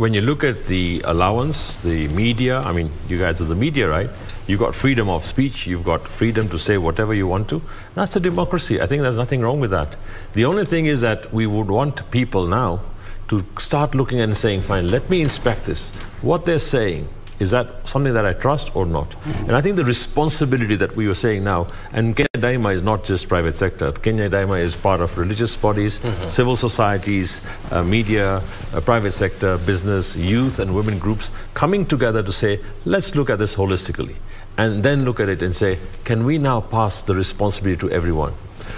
When you look at the allowance, the media, I mean, you guys are the media, right? You've got freedom of speech, you've got freedom to say whatever you want to. That's a democracy. I think there's nothing wrong with that. The only thing is that we would want people now to start looking and saying, fine, let me inspect this. What they're saying, is that something that I trust or not? And I think the responsibility that we were saying now, and Kenya Daima is not just private sector. Kenya Daima is part of religious bodies, mm-hmm. civil societies, uh, media, uh, private sector, business, youth and women groups coming together to say, let's look at this holistically. And then look at it and say, can we now pass the responsibility to everyone?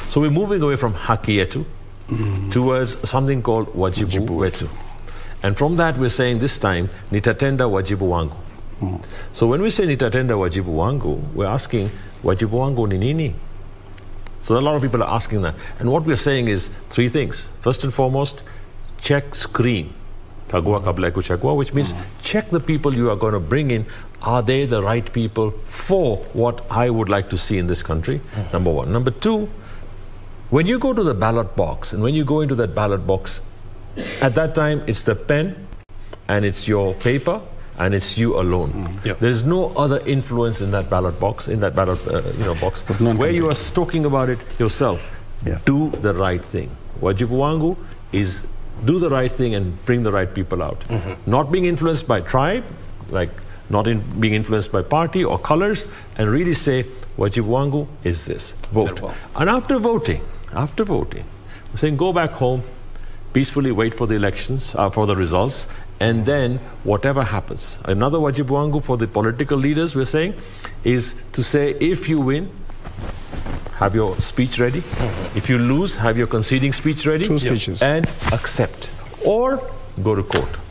So we're moving away from haki yetu mm-hmm. towards something called wajibu, wajibu wetu. And from that, we're saying this time, nitatenda wajibu wangu. So when we say nitatenda wajibu wangu, we're asking wajibu wangu ni nini? So a lot of people are asking that. And what we're saying is three things. First and foremost, check screen. Kagua kabla kuchagua, which means check the people you are going to bring in. Are they the right people for what I would like to see in this country? Number one. Number two, when you go to the ballot box and when you go into that ballot box, at that time it's the pen and it's your paper and it's you alone. Mm. Yep. There's no other influence in that ballot box, in that ballot uh, you know box, where you are talking about it yourself. Yeah. Do the right thing. Wajibu wangu is do the right thing and bring the right people out. Mm-hmm. Not being influenced by tribe, like not in being influenced by party or colors, and really say wajibu wangu is this. Vote. Well. And after voting, after voting, saying go back home, peacefully wait for the elections, uh, for the results, and then whatever happens. Another wajibu wangu for the political leaders, we're saying, is to say if you win, have your speech ready. Mm-hmm. If you lose, have your conceding speech ready. Two speeches. And accept. Or go to court.